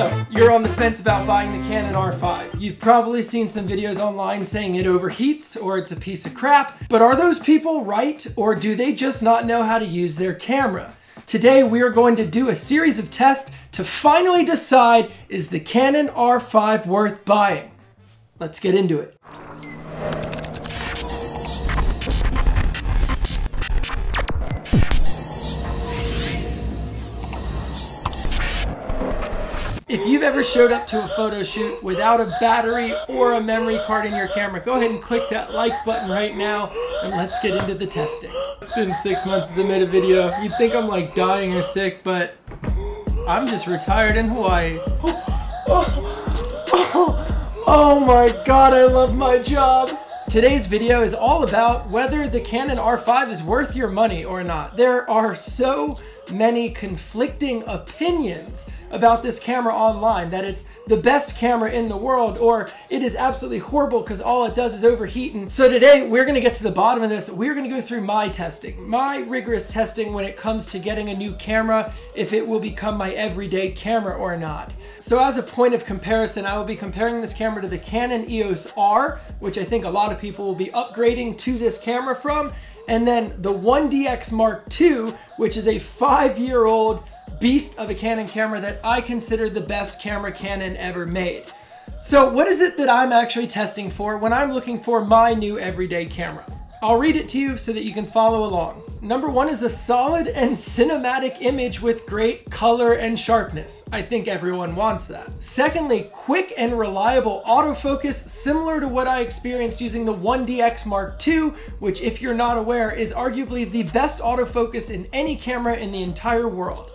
So, you're on the fence about buying the Canon R5. You've probably seen some videos online saying it overheats or it's a piece of crap, but are those people right or do they just not know how to use their camera? Today we are going to do a series of tests to finally decide is the Canon R5 worth buying? Let's get into it. If you've ever showed up to a photo shoot without a battery or a memory card in your camera, go ahead and click that like button right now and let's get into the testing. It's been six months since I made a video. You'd think I'm like dying or sick, but I'm just retired in Hawaii. Oh, oh, oh, oh my God, I love my job. Today's video is all about whether the Canon R5 is worth your money or not. There are so many conflicting opinions about this camera online that it's the best camera in the world or it is absolutely horrible because all it does is overheat. And so today we're going to get to the bottom of this. We're going to go through my testing, my rigorous testing when it comes to getting a new camera, if it will become my everyday camera or not. So as a point of comparison, I will be comparing this camera to the Canon EOS R, which I think a lot of people will be upgrading to this camera from. And then the 1DX Mark II, which is a five year old beast of a Canon camera that I consider the best camera Canon ever made. So what is it that I'm actually testing for when I'm looking for my new everyday camera? I'll read it to you so that you can follow along. Number one is a solid and cinematic image with great color and sharpness. I think everyone wants that. Secondly, quick and reliable autofocus similar to what I experienced using the 1DX Mark II, which if you're not aware is arguably the best autofocus in any camera in the entire world.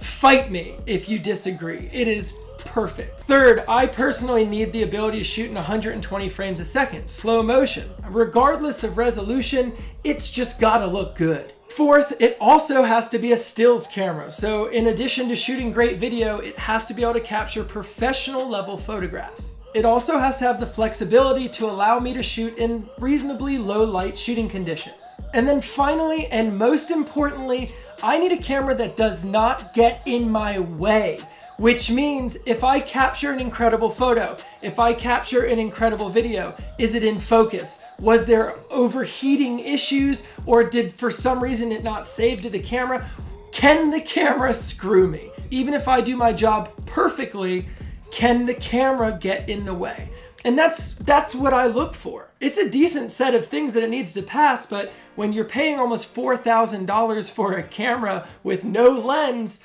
Fight me if you disagree. It is perfect. Third, I personally need the ability to shoot in 120 frames a second, slow motion. Regardless of resolution, it's just gotta look good. Fourth, it also has to be a stills camera. So in addition to shooting great video, it has to be able to capture professional level photographs. It also has to have the flexibility to allow me to shoot in reasonably low light shooting conditions. And then finally, and most importantly, I need a camera that does not get in my way which means if I capture an incredible photo, if I capture an incredible video, is it in focus? Was there overheating issues or did for some reason it not save to the camera? Can the camera screw me? Even if I do my job perfectly, can the camera get in the way? And that's that's what I look for. It's a decent set of things that it needs to pass, but when you're paying almost $4,000 for a camera with no lens,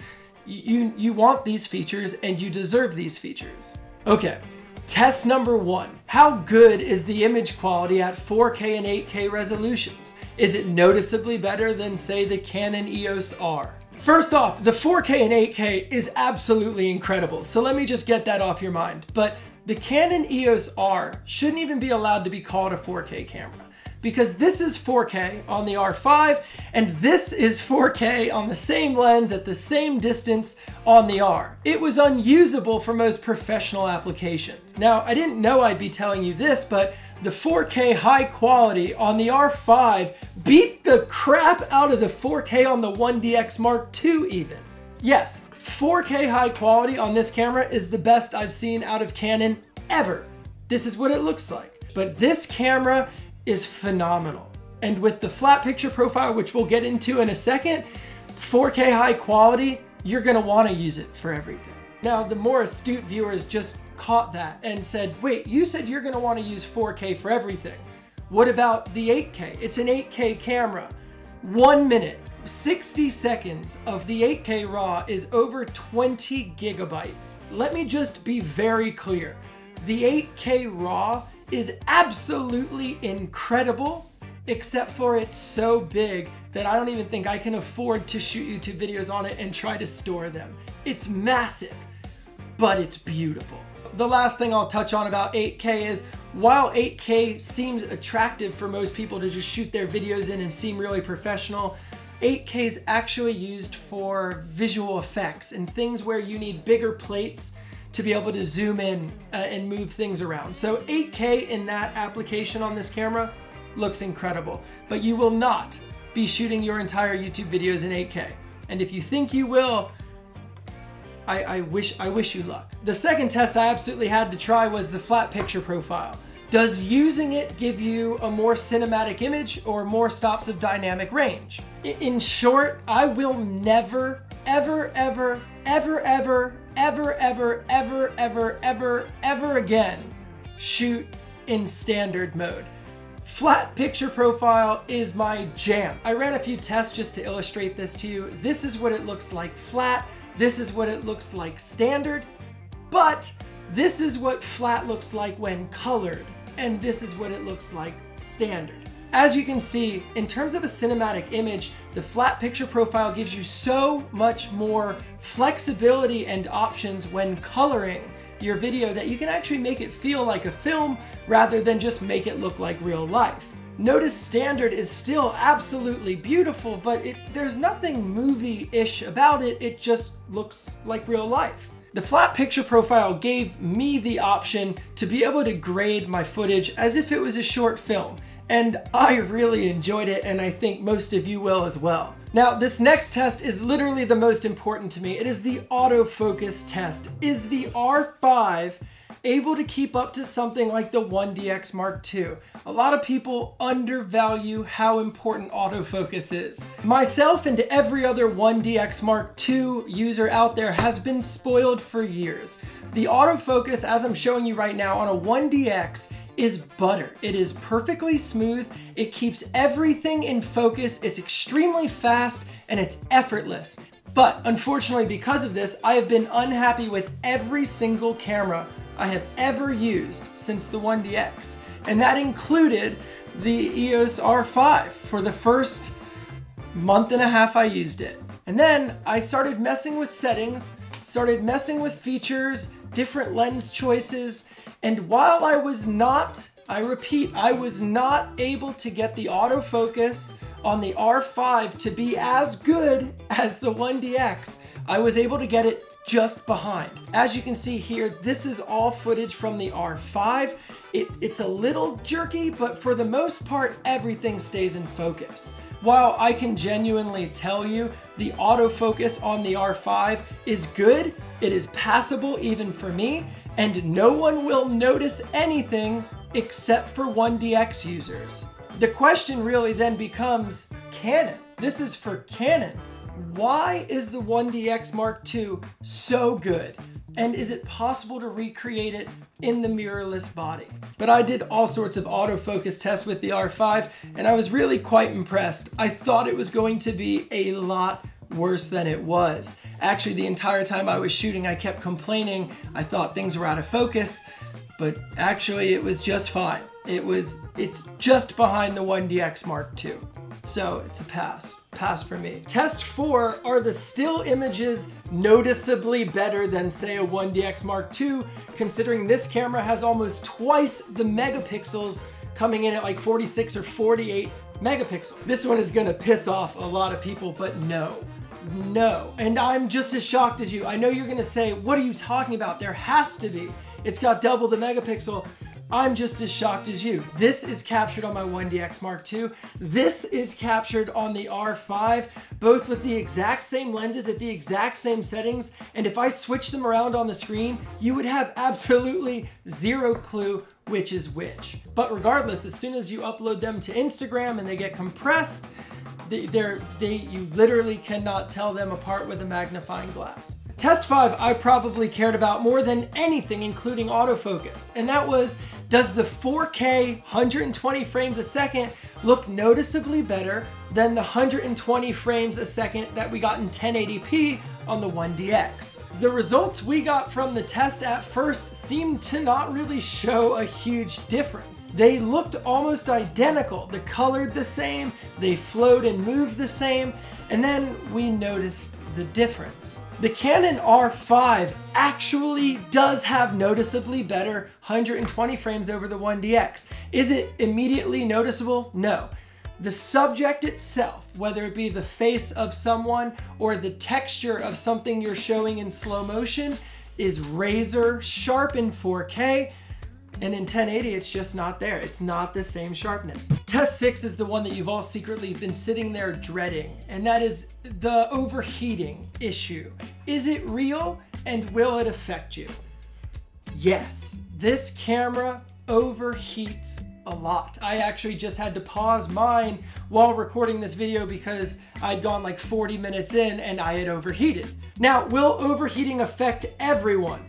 you, you want these features and you deserve these features. Okay, test number one. How good is the image quality at 4K and 8K resolutions? Is it noticeably better than say the Canon EOS R? First off, the 4K and 8K is absolutely incredible, so let me just get that off your mind. But the Canon EOS R shouldn't even be allowed to be called a 4K camera because this is 4K on the R5 and this is 4K on the same lens at the same distance on the R. It was unusable for most professional applications. Now, I didn't know I'd be telling you this, but the 4K high quality on the R5 beat the crap out of the 4K on the 1DX Mark II even. Yes, 4K high quality on this camera is the best I've seen out of Canon ever. This is what it looks like. But this camera is phenomenal. And with the flat picture profile, which we'll get into in a second, 4K high quality, you're gonna wanna use it for everything. Now, the more astute viewers just caught that and said, wait, you said you're gonna wanna use 4K for everything. What about the 8K? It's an 8K camera. One minute, 60 seconds of the 8K RAW is over 20 gigabytes. Let me just be very clear. The 8K RAW is absolutely incredible, except for it's so big that I don't even think I can afford to shoot YouTube videos on it and try to store them. It's massive, but it's beautiful. The last thing I'll touch on about 8K is while 8K seems attractive for most people to just shoot their videos in and seem really professional, 8K is actually used for visual effects and things where you need bigger plates to be able to zoom in uh, and move things around. So 8K in that application on this camera looks incredible, but you will not be shooting your entire YouTube videos in 8K. And if you think you will, I, I wish I wish you luck. The second test I absolutely had to try was the flat picture profile. Does using it give you a more cinematic image or more stops of dynamic range? In short, I will never, ever, ever, ever, ever, ever, ever, ever, ever, ever, ever again shoot in standard mode. Flat picture profile is my jam. I ran a few tests just to illustrate this to you. This is what it looks like flat. This is what it looks like standard. But this is what flat looks like when colored. And this is what it looks like standard. As you can see, in terms of a cinematic image, the flat picture profile gives you so much more flexibility and options when coloring your video that you can actually make it feel like a film rather than just make it look like real life. Notice standard is still absolutely beautiful, but it, there's nothing movie-ish about it, it just looks like real life. The flat picture profile gave me the option to be able to grade my footage as if it was a short film and I really enjoyed it and I think most of you will as well. Now this next test is literally the most important to me. It is the autofocus test. Is the R5 able to keep up to something like the 1DX Mark II. A lot of people undervalue how important autofocus is. Myself and every other 1DX Mark II user out there has been spoiled for years. The autofocus, as I'm showing you right now on a 1DX, is butter. It is perfectly smooth, it keeps everything in focus, it's extremely fast, and it's effortless. But unfortunately, because of this, I have been unhappy with every single camera I have ever used since the 1DX. And that included the EOS R5 for the first month and a half I used it. And then I started messing with settings, started messing with features, different lens choices, and while I was not, I repeat, I was not able to get the autofocus on the R5 to be as good as the 1DX, I was able to get it just behind. As you can see here, this is all footage from the R5. It, it's a little jerky, but for the most part, everything stays in focus. While I can genuinely tell you the autofocus on the R5 is good, it is passable even for me, and no one will notice anything except for 1DX users. The question really then becomes Canon. This is for Canon. Why is the 1DX Mark II so good? And is it possible to recreate it in the mirrorless body? But I did all sorts of autofocus tests with the R5 and I was really quite impressed. I thought it was going to be a lot worse than it was. Actually, the entire time I was shooting, I kept complaining. I thought things were out of focus, but actually it was just fine. It was, it's just behind the 1DX Mark II. So it's a pass pass for me. Test four, are the still images noticeably better than say a 1DX Mark II, considering this camera has almost twice the megapixels coming in at like 46 or 48 megapixel. This one is gonna piss off a lot of people, but no. No, and I'm just as shocked as you. I know you're gonna say, what are you talking about? There has to be. It's got double the megapixel. I'm just as shocked as you. This is captured on my 1DX Mark II. This is captured on the R5, both with the exact same lenses at the exact same settings. And if I switch them around on the screen, you would have absolutely zero clue which is which. But regardless, as soon as you upload them to Instagram and they get compressed, they, they, you literally cannot tell them apart with a magnifying glass. Test 5 I probably cared about more than anything including autofocus, and that was does the 4K 120 frames a second look noticeably better than the 120 frames a second that we got in 1080p on the 1DX? The results we got from the test at first seemed to not really show a huge difference. They looked almost identical. The colored the same, they flowed and moved the same, and then we noticed the difference. The Canon R5 actually does have noticeably better 120 frames over the 1DX. Is it immediately noticeable? No. The subject itself, whether it be the face of someone or the texture of something you're showing in slow motion, is razor sharp in 4K and in 1080, it's just not there. It's not the same sharpness. Test six is the one that you've all secretly been sitting there dreading, and that is the overheating issue. Is it real? And will it affect you? Yes, this camera overheats a lot. I actually just had to pause mine while recording this video because I'd gone like 40 minutes in and I had overheated. Now, will overheating affect everyone?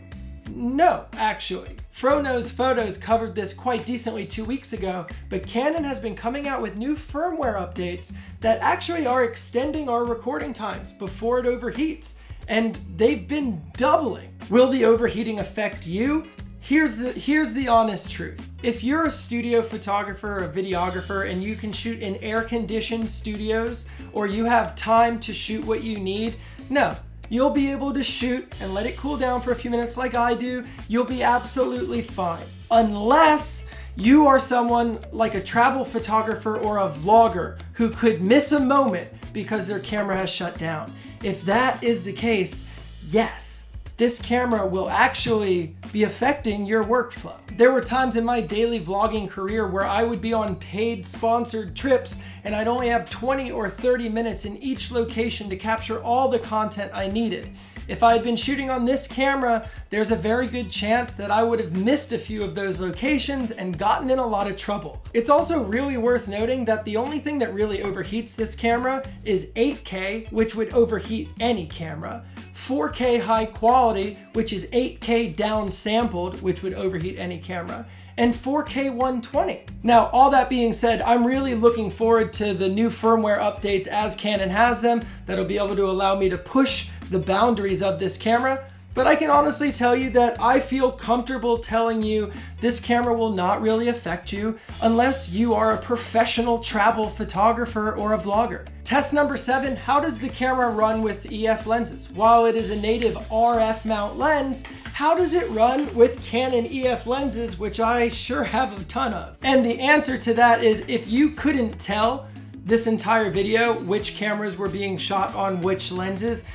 No, actually. Froknows Photos covered this quite decently two weeks ago, but Canon has been coming out with new firmware updates that actually are extending our recording times before it overheats, and they've been doubling. Will the overheating affect you? Here's the, here's the honest truth. If you're a studio photographer or videographer and you can shoot in air-conditioned studios or you have time to shoot what you need, no, you'll be able to shoot and let it cool down for a few minutes like I do. You'll be absolutely fine. Unless you are someone like a travel photographer or a vlogger who could miss a moment because their camera has shut down. If that is the case, yes, this camera will actually be affecting your workflow. There were times in my daily vlogging career where I would be on paid sponsored trips and I'd only have 20 or 30 minutes in each location to capture all the content I needed. If I had been shooting on this camera, there's a very good chance that I would have missed a few of those locations and gotten in a lot of trouble. It's also really worth noting that the only thing that really overheats this camera is 8K, which would overheat any camera. 4K high quality, which is 8K downsampled, which would overheat any camera, and 4K 120. Now, all that being said, I'm really looking forward to the new firmware updates as Canon has them that'll be able to allow me to push the boundaries of this camera. But I can honestly tell you that I feel comfortable telling you this camera will not really affect you unless you are a professional travel photographer or a vlogger. Test number seven, how does the camera run with EF lenses? While it is a native RF mount lens, how does it run with Canon EF lenses, which I sure have a ton of? And the answer to that is if you couldn't tell this entire video which cameras were being shot on which lenses,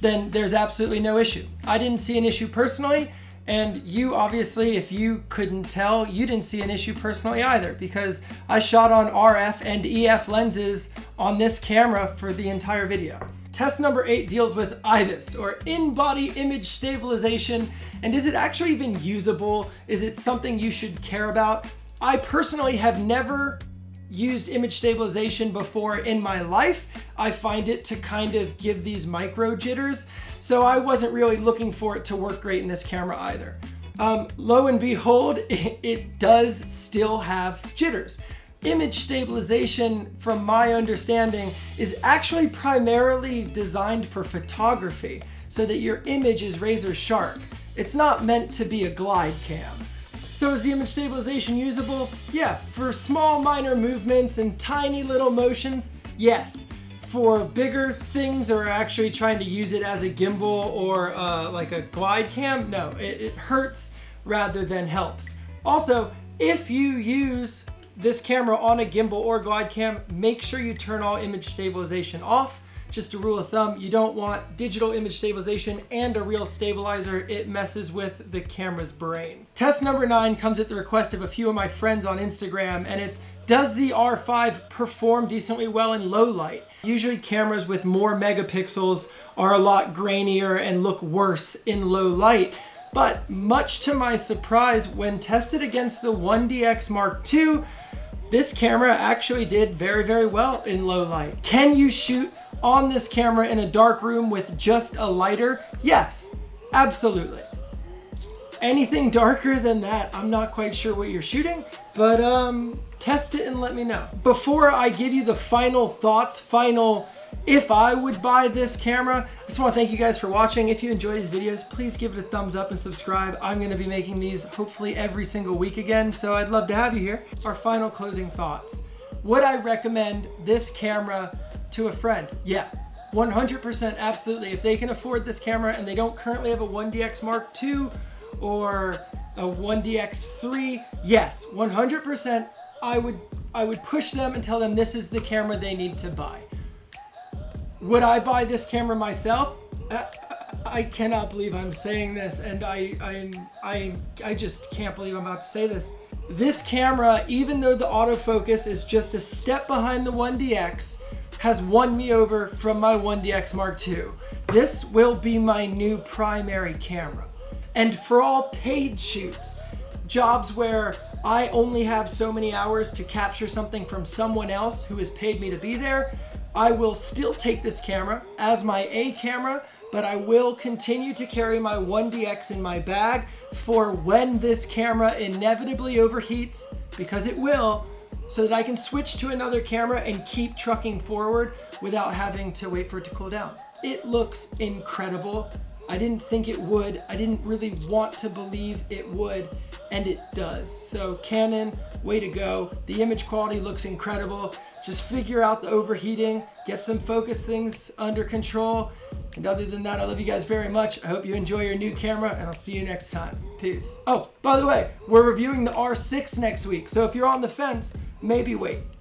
then there's absolutely no issue. I didn't see an issue personally, and you obviously, if you couldn't tell, you didn't see an issue personally either because I shot on RF and EF lenses on this camera for the entire video. Test number eight deals with IBIS or in-body image stabilization. And is it actually even usable? Is it something you should care about? I personally have never used image stabilization before in my life. I find it to kind of give these micro jitters. So I wasn't really looking for it to work great in this camera either. Um, lo and behold, it, it does still have jitters. Image stabilization, from my understanding, is actually primarily designed for photography so that your image is razor sharp. It's not meant to be a glide cam. So is the image stabilization usable? Yeah, for small minor movements and tiny little motions, yes. For bigger things or actually trying to use it as a gimbal or uh, like a glide cam, no, it, it hurts rather than helps. Also, if you use this camera on a gimbal or glide cam, make sure you turn all image stabilization off just a rule of thumb, you don't want digital image stabilization and a real stabilizer. It messes with the camera's brain. Test number nine comes at the request of a few of my friends on Instagram, and it's does the R5 perform decently well in low light? Usually cameras with more megapixels are a lot grainier and look worse in low light. But much to my surprise, when tested against the 1DX Mark II, this camera actually did very, very well in low light. Can you shoot on this camera in a dark room with just a lighter? Yes, absolutely. Anything darker than that, I'm not quite sure what you're shooting, but um, test it and let me know. Before I give you the final thoughts, final if I would buy this camera. I just want to thank you guys for watching. If you enjoy these videos, please give it a thumbs up and subscribe. I'm going to be making these hopefully every single week again, so I'd love to have you here. Our final closing thoughts. Would I recommend this camera to a friend. Yeah, 100% absolutely. If they can afford this camera and they don't currently have a 1DX Mark II or a 1DX3, yes, 100% I would I would push them and tell them this is the camera they need to buy. Would I buy this camera myself? I, I cannot believe I'm saying this and I I'm I I just can't believe I'm about to say this. This camera, even though the autofocus is just a step behind the 1DX, has won me over from my 1DX Mark II. This will be my new primary camera. And for all paid shoots, jobs where I only have so many hours to capture something from someone else who has paid me to be there, I will still take this camera as my A camera, but I will continue to carry my 1DX in my bag for when this camera inevitably overheats, because it will, so that I can switch to another camera and keep trucking forward without having to wait for it to cool down. It looks incredible. I didn't think it would. I didn't really want to believe it would, and it does. So Canon, way to go. The image quality looks incredible. Just figure out the overheating, get some focus things under control. And other than that, I love you guys very much. I hope you enjoy your new camera, and I'll see you next time. Peace. Oh, by the way, we're reviewing the R6 next week, so if you're on the fence, maybe wait.